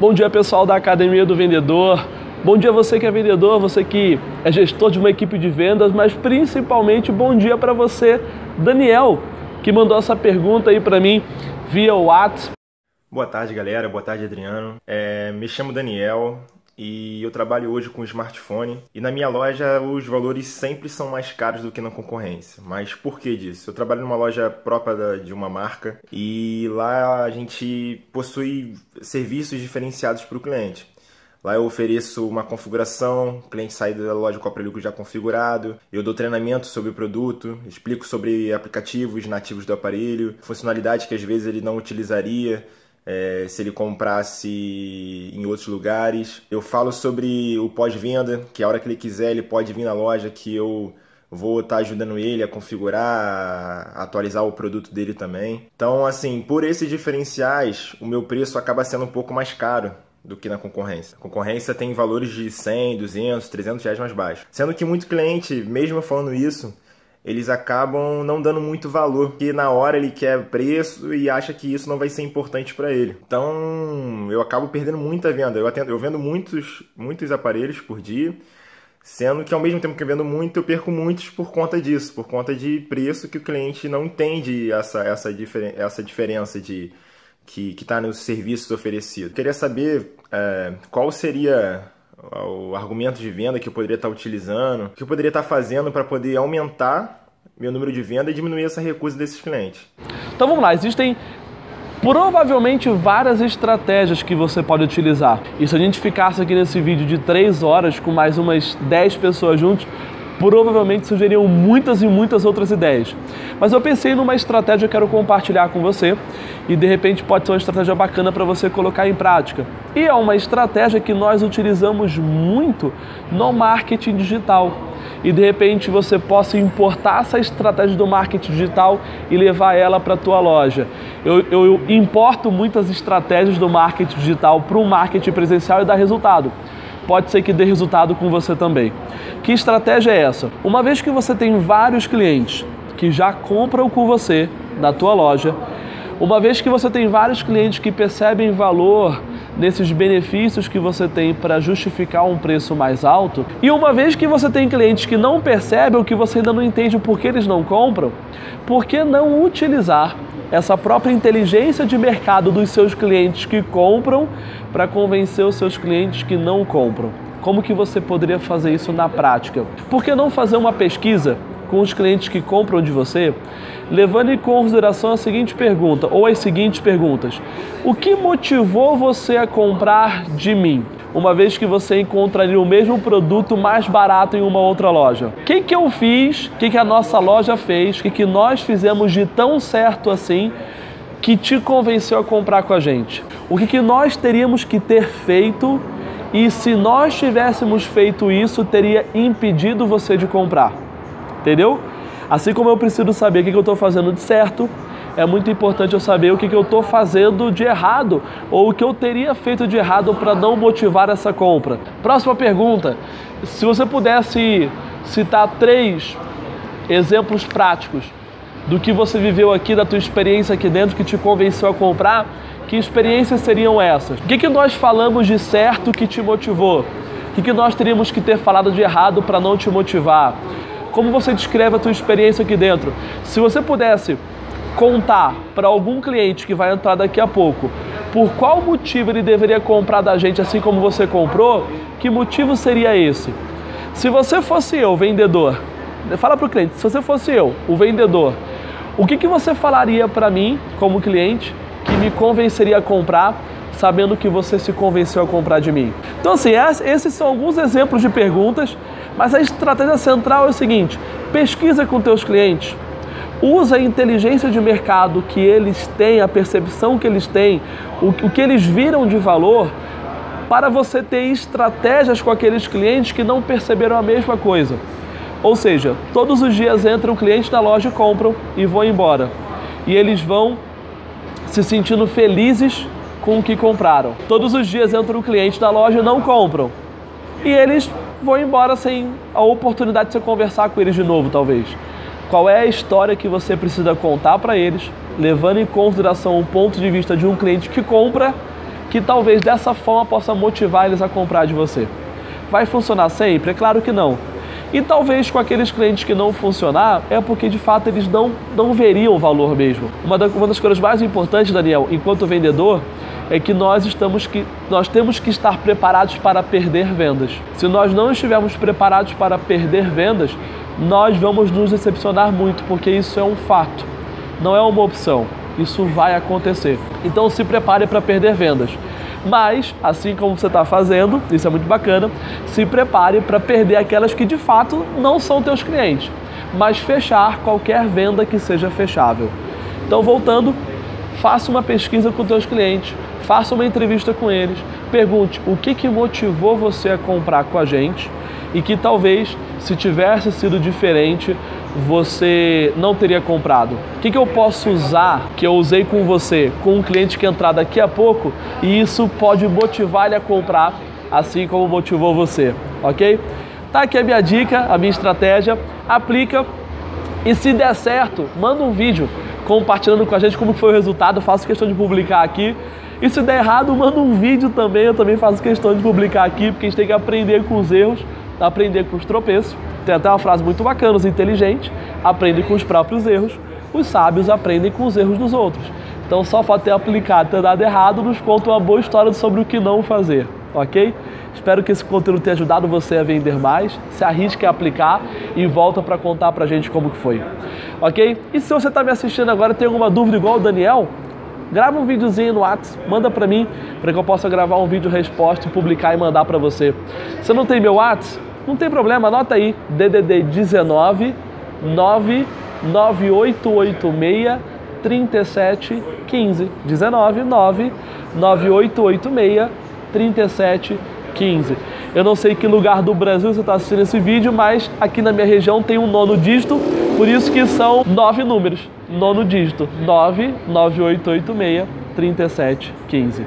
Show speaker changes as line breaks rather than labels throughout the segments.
Bom dia, pessoal da Academia do Vendedor. Bom dia você que é vendedor, você que é gestor de uma equipe de vendas, mas principalmente bom dia para você, Daniel, que mandou essa pergunta aí para mim via WhatsApp.
Boa tarde, galera. Boa tarde, Adriano. É, me chamo Daniel e eu trabalho hoje com smartphone. E na minha loja os valores sempre são mais caros do que na concorrência. Mas por que disso? Eu trabalho numa loja própria de uma marca e lá a gente possui serviços diferenciados para o cliente. Lá eu ofereço uma configuração, o cliente sai da loja com o aparelho já configurado, eu dou treinamento sobre o produto, explico sobre aplicativos nativos do aparelho, funcionalidades que às vezes ele não utilizaria, é, se ele comprasse em outros lugares. Eu falo sobre o pós-venda, que a hora que ele quiser ele pode vir na loja que eu vou estar tá ajudando ele a configurar, a atualizar o produto dele também. Então, assim, por esses diferenciais, o meu preço acaba sendo um pouco mais caro do que na concorrência. A concorrência tem valores de 100, 200, 300 reais mais baixos. Sendo que muito cliente, mesmo falando isso, eles acabam não dando muito valor, porque na hora ele quer preço e acha que isso não vai ser importante para ele. Então, eu acabo perdendo muita venda. Eu, atendo, eu vendo muitos, muitos aparelhos por dia, sendo que ao mesmo tempo que eu vendo muito, eu perco muitos por conta disso, por conta de preço que o cliente não entende essa, essa, diferen essa diferença de que está nos serviços oferecidos. queria saber é, qual seria o argumento de venda que eu poderia estar utilizando, o que eu poderia estar fazendo para poder aumentar meu número de venda e diminuir essa recusa desses clientes.
Então vamos lá, existem provavelmente várias estratégias que você pode utilizar. E se a gente ficasse aqui nesse vídeo de 3 horas com mais umas 10 pessoas juntos, provavelmente surgiriam muitas e muitas outras ideias. Mas eu pensei numa estratégia que eu quero compartilhar com você e de repente pode ser uma estratégia bacana para você colocar em prática. E é uma estratégia que nós utilizamos muito no marketing digital. E de repente você possa importar essa estratégia do marketing digital e levar ela para a tua loja. Eu, eu importo muitas estratégias do marketing digital para o marketing presencial e dá resultado pode ser que dê resultado com você também. Que estratégia é essa? Uma vez que você tem vários clientes que já compram com você na tua loja, uma vez que você tem vários clientes que percebem valor nesses benefícios que você tem para justificar um preço mais alto, e uma vez que você tem clientes que não percebem ou que você ainda não entende por que eles não compram, por que não utilizar essa própria inteligência de mercado dos seus clientes que compram para convencer os seus clientes que não compram. Como que você poderia fazer isso na prática? Por que não fazer uma pesquisa com os clientes que compram de você, levando em consideração a seguinte pergunta ou as seguintes perguntas: O que motivou você a comprar de mim? Uma vez que você encontraria o mesmo produto mais barato em uma outra loja. O que, que eu fiz, o que, que a nossa loja fez, o que, que nós fizemos de tão certo assim que te convenceu a comprar com a gente? O que, que nós teríamos que ter feito e se nós tivéssemos feito isso, teria impedido você de comprar? Entendeu? Assim como eu preciso saber o que, eu estou fazendo de certo, é muito importante eu saber o que, que eu estou fazendo de errado ou o que eu teria feito de errado para não motivar essa compra. Próxima pergunta: se você pudesse citar três exemplos práticos do que você viveu aqui, da tua experiência aqui dentro que te convenceu a comprar, que experiências seriam essas? O que, que nós falamos de certo que te motivou? O que, que nós teríamos que ter falado de errado para não te motivar? Como você descreve a tua experiência aqui dentro? Se você pudesse contar para algum cliente que vai entrar daqui a pouco por qual motivo ele deveria comprar da gente assim como você comprou, que motivo seria esse? Se você fosse eu, vendedor, fala para o cliente, se você fosse eu, o vendedor, o que, que você falaria para mim, como cliente, que me convenceria a comprar, sabendo que você se convenceu a comprar de mim? Então, assim, esses são alguns exemplos de perguntas, mas a estratégia central é o seguinte: pesquisa com teus clientes, usa a inteligência de mercado que eles têm, a percepção que eles têm, o, o que eles viram de valor, para você ter estratégias com aqueles clientes que não perceberam a mesma coisa. Ou seja, todos os dias entram clientes na loja e compram e vão embora. E eles vão se sentindo felizes com o que compraram. Todos os dias entram clientes na loja e não compram. E eles vão embora sem a oportunidade de você conversar com eles de novo, talvez qual é a história que você precisa contar para eles, levando em consideração o ponto de vista de um cliente que compra, que talvez dessa forma possa motivar eles a comprar de você. Vai funcionar sempre? É claro que não. E talvez com aqueles clientes que não funcionar, é porque de fato eles não, não veriam o valor mesmo. Uma, uma das coisas mais importantes, Daniel, enquanto vendedor, é que nós, estamos que nós temos que estar preparados para perder vendas. Se nós não estivermos preparados para perder vendas, nós vamos nos decepcionar muito, porque isso é um fato, não é uma opção. Isso vai acontecer. Então se prepare para perder vendas. Mas, assim como você está fazendo, isso é muito bacana, se prepare para perder aquelas que de fato não são teus clientes, mas fechar qualquer venda que seja fechável. Então, voltando, faça uma pesquisa com teus clientes, faça uma entrevista com eles, pergunte o que, que motivou você a comprar com a gente e que talvez, se tivesse sido diferente, você não teria comprado. O que, que eu posso usar que eu usei com você, com um cliente que entrar daqui a pouco e isso pode motivar ele a comprar, assim como motivou você, ok? Tá aqui a minha dica, a minha estratégia, aplica e se der certo, manda um vídeo compartilhando com a gente como foi o resultado, eu faço questão de publicar aqui. E se der errado, manda um vídeo também, eu também faço questão de publicar aqui, porque a gente tem que aprender com os erros, aprender com os tropeços. Tem até uma frase muito bacana: os inteligentes aprendem com os próprios erros, os sábios aprendem com os erros dos outros. Então, só fato ter aplicado ter dado errado nos conta uma boa história sobre o que não fazer, ok? Espero que esse conteúdo tenha ajudado você a vender mais. Se arrisque a aplicar e volta para contar para gente como que foi, ok? E se você está me assistindo agora e tem alguma dúvida igual o Daniel, grava um videozinho no WhatsApp, manda para mim, para que eu possa gravar um vídeo resposta e publicar e mandar para você. Se não tem meu WhatsApp, não tem problema, anota aí, DDD 19 99886 3715 19 9 9886 3715. Eu não sei que lugar do Brasil você está assistindo esse vídeo, mas aqui na minha região tem um nono dígito, por isso que são nove números. Nono dígito, 99886 3715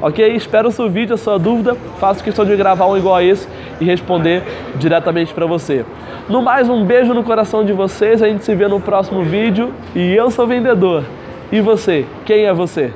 ok? Espero o seu vídeo, a sua dúvida. Faço questão de gravar um igual a esse e responder diretamente para você. No mais, um beijo no coração de vocês. A gente se vê no próximo vídeo. E eu sou vendedor. E você? Quem é você?